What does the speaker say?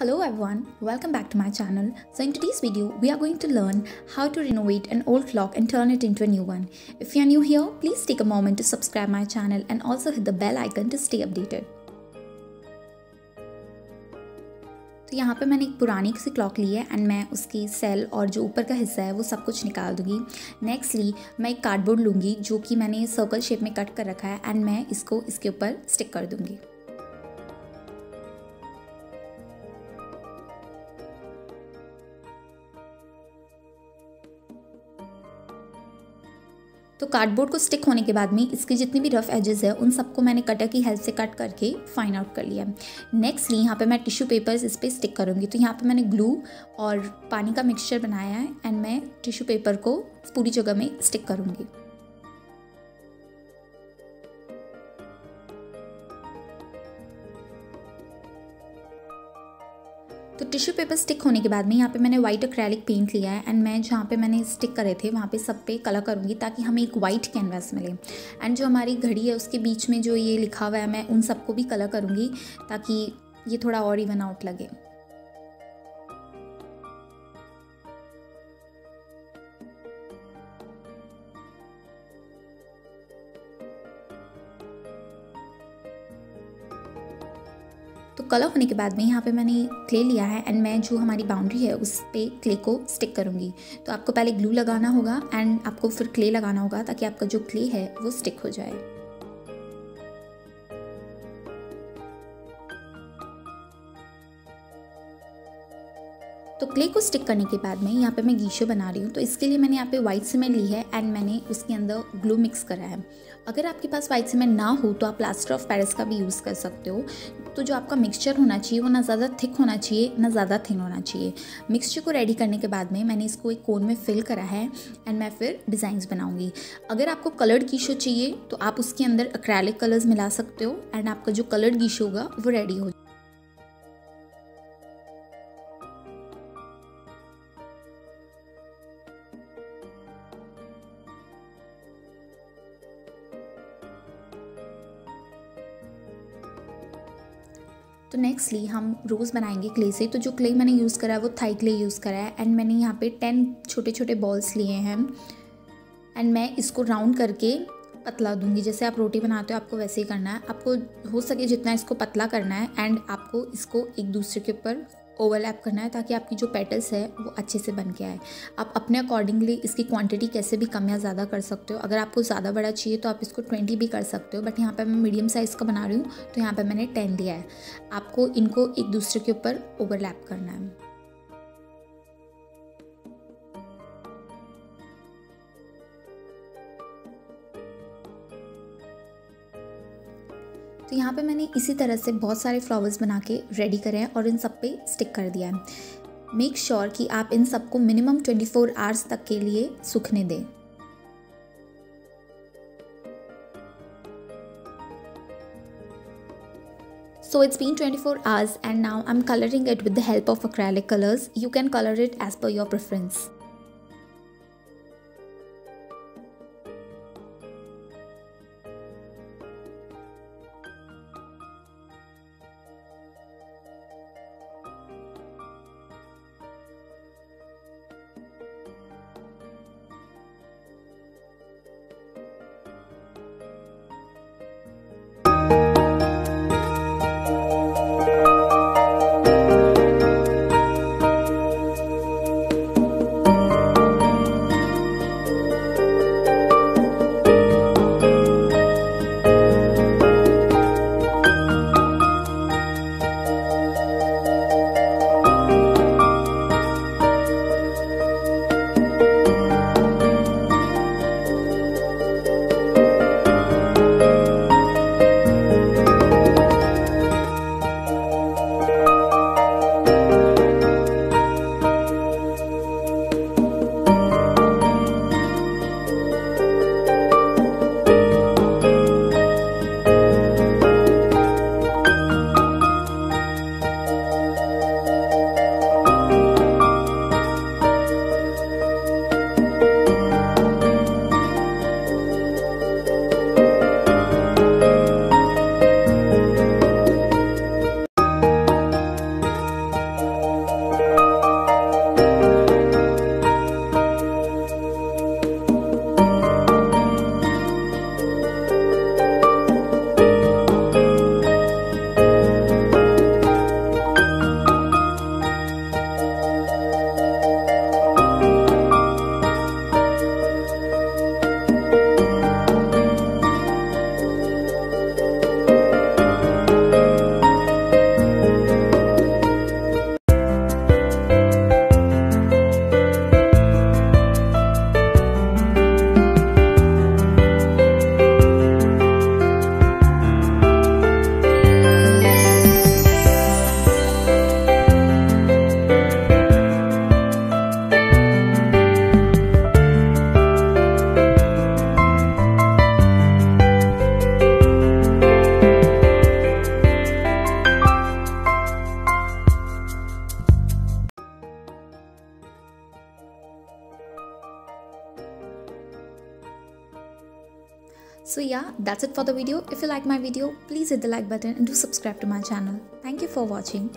Hello everyone, welcome back to my channel. So in today's video, we are going to learn how to renovate an old clock and turn it into a new one. If you are new here, please take a moment to subscribe my channel and also hit the bell icon to stay updated. तो यहाँ पे मैंने एक पुरानी सी clock ली है and मैं उसकी cell और जो ऊपर का हिस्सा है वो सब कुछ निकाल दूँगी नेक्स्टली मैं एक कार्डबोर्ड लूँगी जो कि मैंने सर्कल शेप में कट कर रखा है एंड मैं इसको इसके ऊपर स्टिक कर दूँगी तो कार्डबोर्ड को स्टिक होने के बाद में इसके जितनी भी रफ एजेस है, उन सबको मैंने कटर की हेल्प से कट करके फाइन आउट कर लिया नेक्स्टली यहाँ पे मैं टिश्यू पेपर्स इस पर स्टिक करूँगी। तो यहाँ पे मैंने ग्लू और पानी का मिक्सचर बनाया है एंड मैं टिश्यू पेपर को पूरी जगह में स्टिक करूँगी। तो टिश्यू पेपर स्टिक होने के बाद में यहाँ पे मैंने वाइट अक्रैलिक पेंट लिया है एंड मैं जहाँ पे मैंने स्टिक करे थे, वहाँ पे सब पे कलर करूँगी ताकि हमें एक वाइट कैनवास मिले। एंड जो हमारी घड़ी है, उसके बीच में जो ये लिखा हुआ है, मैं उन सबको भी कलर करूँगी ताकि ये थोड़ा और इवन आउट लगे। तो कलर होने के बाद में यहाँ पे मैंने क्ले लिया है एंड मैं जो हमारी बाउंड्री है उस पर क्ले को स्टिक करूँगी। तो आपको पहले ग्लू लगाना होगा एंड आपको फिर क्ले लगाना होगा ताकि आपका जो क्ले है वो स्टिक हो जाए। क्ले को स्टिक करने के बाद में यहाँ पे मैं गीशो बना रही हूँ तो इसके लिए मैंने यहाँ पे वाइट सीमेंट ली है एंड मैंने उसके अंदर ग्लू मिक्स करा है। अगर आपके पास वाइट सीमेंट ना हो तो आप प्लास्टर ऑफ़ पेरिस का भी यूज़ कर सकते हो। तो जो आपका मिक्सचर होना चाहिए, वो ना ज़्यादा थिक होना चाहिए, ना ज़्यादा थिन होना चाहिए। मिक्सचर को रेडी करने के बाद में मैंने इसको एक कोन में फिल करा है एंड मैं फिर डिज़ाइंस बनाऊँगी। अगर आपको कलर्ड गीशो चाहिए तो आप उसके अंदर अक्रैलिक कलर्स मिला सकते हो एंड आपका जो कलर्ड गीशो होगा, वो रेडी हो तो नेक्स्टली हम रोज़ बनाएँगे क्ले से। तो जो क्ले मैंने यूज़ करा है, वो थाई क्ले यूज़ करा है। एंड मैंने यहाँ पे टेन छोटे छोटे बॉल्स लिए हैं। एंड मैं इसको राउंड करके पतला दूँगी। जैसे आप रोटी बनाते हो, आपको वैसे ही करना है। आपको हो सके जितना इसको पतला करना है। एंड आपको इसको एक दूसरे के ऊपर ओवरलैप करना है ताकि आपकी जो पेटल्स है, वो अच्छे से बन के आए। आप अपने अकॉर्डिंगली इसकी क्वांटिटी कैसे भी कम या ज़्यादा कर सकते हो। अगर आपको ज़्यादा बड़ा चाहिए तो आप इसको ट्वेंटी भी कर सकते हो बट यहाँ पर मैं मीडियम साइज़ का बना रही हूँ तो यहाँ पर मैंने टेन दिया है। आपको इनको एक दूसरे के ऊपर ओवरलैप करना है। तो यहाँ पे मैंने इसी तरह से बहुत सारे फ्लावर्स बना के रेडी करे हैं और इन सब पे स्टिक कर दिया है। मेक श्योर कि आप इन सबको मिनिमम 24 फोर आवर्स तक के लिए सूखने दें। So it's been 24 four hours and now I am colouring it with the help of acrylic colours you can colour it as per your preference So yeah, that's it for the video. If you like my video, please hit the like button and do subscribe to my channel. Thank you for watching.